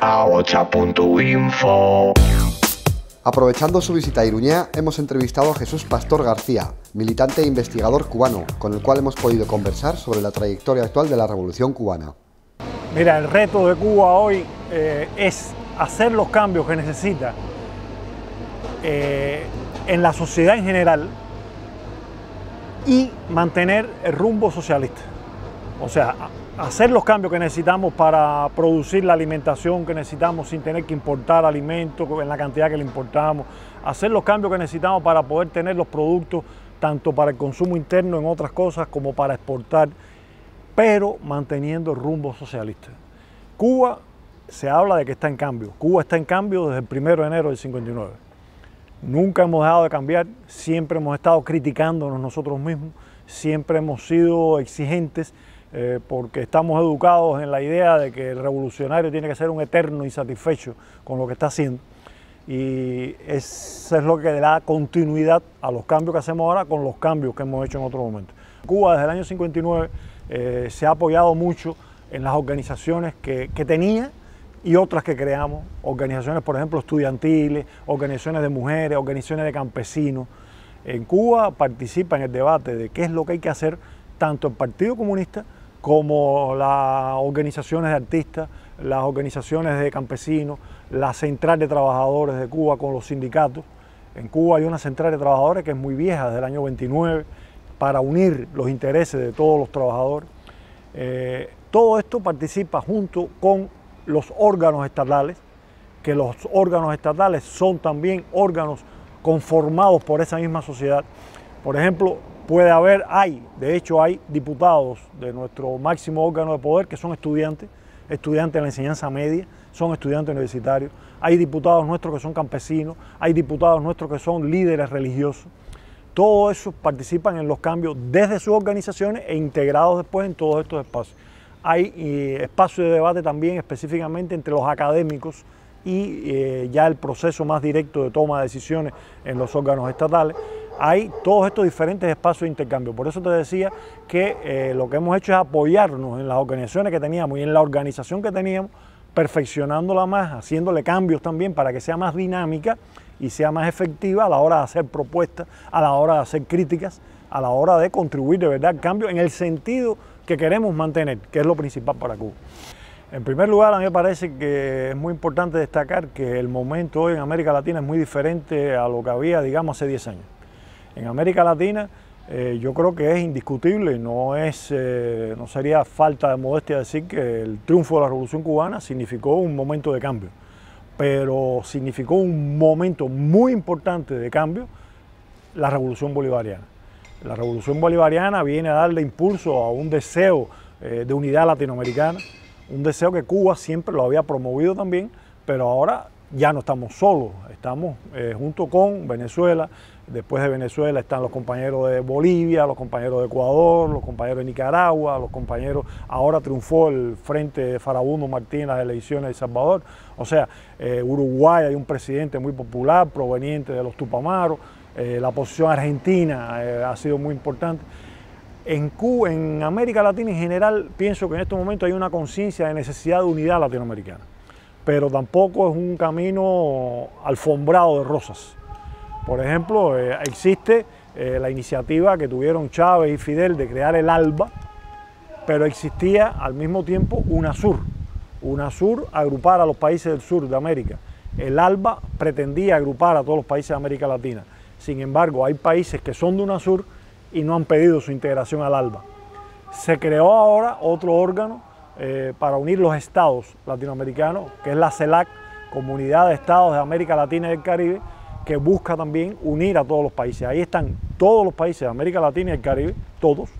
aocha.info. Aprovechando su visita a Iruña, hemos entrevistado a Jesús Pastor García, militante e investigador cubano, con el cual hemos podido conversar sobre la trayectoria actual de la Revolución cubana. Mira, el reto de Cuba hoy eh, es hacer los cambios que necesita eh, en la sociedad en general y mantener el rumbo socialista. O sea, hacer los cambios que necesitamos para producir la alimentación que necesitamos sin tener que importar alimentos en la cantidad que le importamos, hacer los cambios que necesitamos para poder tener los productos tanto para el consumo interno en otras cosas como para exportar, pero manteniendo el rumbo socialista. Cuba se habla de que está en cambio. Cuba está en cambio desde el 1 de enero del 59. Nunca hemos dejado de cambiar, siempre hemos estado criticándonos nosotros mismos, siempre hemos sido exigentes eh, porque estamos educados en la idea de que el revolucionario tiene que ser un eterno insatisfecho con lo que está haciendo. Y eso es lo que da continuidad a los cambios que hacemos ahora con los cambios que hemos hecho en otro momento. Cuba desde el año 59 eh, se ha apoyado mucho en las organizaciones que, que tenía y otras que creamos, organizaciones por ejemplo estudiantiles, organizaciones de mujeres, organizaciones de campesinos. En Cuba participa en el debate de qué es lo que hay que hacer tanto el Partido Comunista como las organizaciones de artistas, las organizaciones de campesinos, la central de trabajadores de Cuba con los sindicatos. En Cuba hay una central de trabajadores que es muy vieja, desde el año 29, para unir los intereses de todos los trabajadores. Eh, todo esto participa junto con los órganos estatales, que los órganos estatales son también órganos conformados por esa misma sociedad. Por ejemplo, puede haber, hay, de hecho hay diputados de nuestro máximo órgano de poder que son estudiantes, estudiantes de la enseñanza media, son estudiantes universitarios, hay diputados nuestros que son campesinos, hay diputados nuestros que son líderes religiosos. Todos esos participan en los cambios desde sus organizaciones e integrados después en todos estos espacios. Hay eh, espacios de debate también específicamente entre los académicos y eh, ya el proceso más directo de toma de decisiones en los órganos estatales hay todos estos diferentes espacios de intercambio. Por eso te decía que eh, lo que hemos hecho es apoyarnos en las organizaciones que teníamos y en la organización que teníamos, perfeccionándola más, haciéndole cambios también para que sea más dinámica y sea más efectiva a la hora de hacer propuestas, a la hora de hacer críticas, a la hora de contribuir de verdad al cambio en el sentido que queremos mantener, que es lo principal para Cuba. En primer lugar, a mí me parece que es muy importante destacar que el momento hoy en América Latina es muy diferente a lo que había, digamos, hace 10 años. En América Latina eh, yo creo que es indiscutible, no, es, eh, no sería falta de modestia decir que el triunfo de la Revolución Cubana significó un momento de cambio, pero significó un momento muy importante de cambio la Revolución Bolivariana. La Revolución Bolivariana viene a darle impulso a un deseo eh, de unidad latinoamericana, un deseo que Cuba siempre lo había promovido también, pero ahora ya no estamos solos, estamos junto con Venezuela, Después de Venezuela están los compañeros de Bolivia, los compañeros de Ecuador, los compañeros de Nicaragua, los compañeros, ahora triunfó el Frente de Farabundo Martínez las elecciones de El Salvador. O sea, eh, Uruguay hay un presidente muy popular proveniente de los Tupamaros, eh, la posición argentina eh, ha sido muy importante. En, Cuba, en América Latina en general pienso que en este momento hay una conciencia de necesidad de unidad latinoamericana, pero tampoco es un camino alfombrado de rosas. Por ejemplo, eh, existe eh, la iniciativa que tuvieron Chávez y Fidel de crear el ALBA, pero existía al mismo tiempo UNASUR. UNASUR agrupar a los países del sur de América. El ALBA pretendía agrupar a todos los países de América Latina. Sin embargo, hay países que son de UNASUR y no han pedido su integración al ALBA. Se creó ahora otro órgano eh, para unir los estados latinoamericanos, que es la CELAC, Comunidad de Estados de América Latina y el Caribe, que busca también unir a todos los países. Ahí están todos los países de América Latina y el Caribe, todos,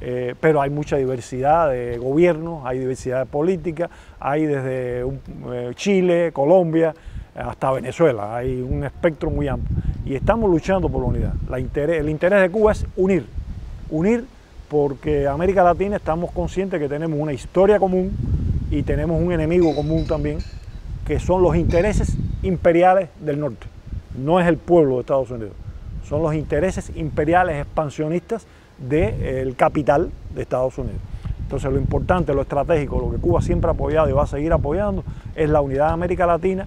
eh, pero hay mucha diversidad de gobiernos, hay diversidad de política, hay desde eh, Chile, Colombia, hasta Venezuela, hay un espectro muy amplio. Y estamos luchando por la unidad. el interés de Cuba es unir, unir porque América Latina estamos conscientes que tenemos una historia común y tenemos un enemigo común también, que son los intereses imperiales del norte no es el pueblo de Estados Unidos, son los intereses imperiales expansionistas del capital de Estados Unidos. Entonces lo importante, lo estratégico, lo que Cuba siempre ha apoyado y va a seguir apoyando es la unidad de América Latina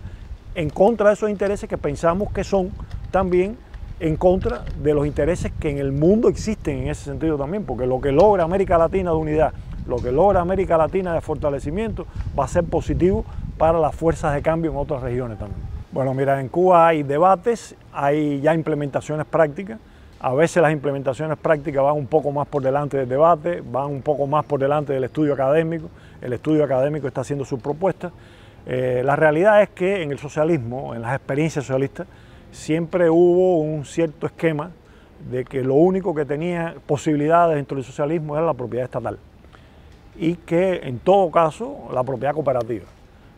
en contra de esos intereses que pensamos que son también en contra de los intereses que en el mundo existen en ese sentido también, porque lo que logra América Latina de unidad, lo que logra América Latina de fortalecimiento va a ser positivo para las fuerzas de cambio en otras regiones también. Bueno, mira, en Cuba hay debates, hay ya implementaciones prácticas, a veces las implementaciones prácticas van un poco más por delante del debate, van un poco más por delante del estudio académico. El estudio académico está haciendo sus propuestas. Eh, la realidad es que en el socialismo, en las experiencias socialistas, siempre hubo un cierto esquema de que lo único que tenía posibilidades dentro del socialismo era la propiedad estatal y que en todo caso la propiedad cooperativa.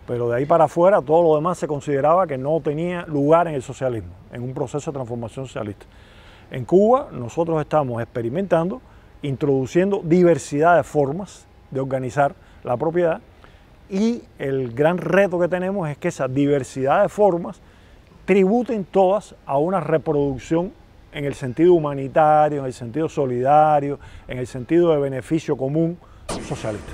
Pero de ahí para afuera todo lo demás se consideraba que no tenía lugar en el socialismo, en un proceso de transformación socialista. En Cuba nosotros estamos experimentando, introduciendo diversidad de formas de organizar la propiedad y el gran reto que tenemos es que esa diversidad de formas tributen todas a una reproducción en el sentido humanitario, en el sentido solidario, en el sentido de beneficio común socialista.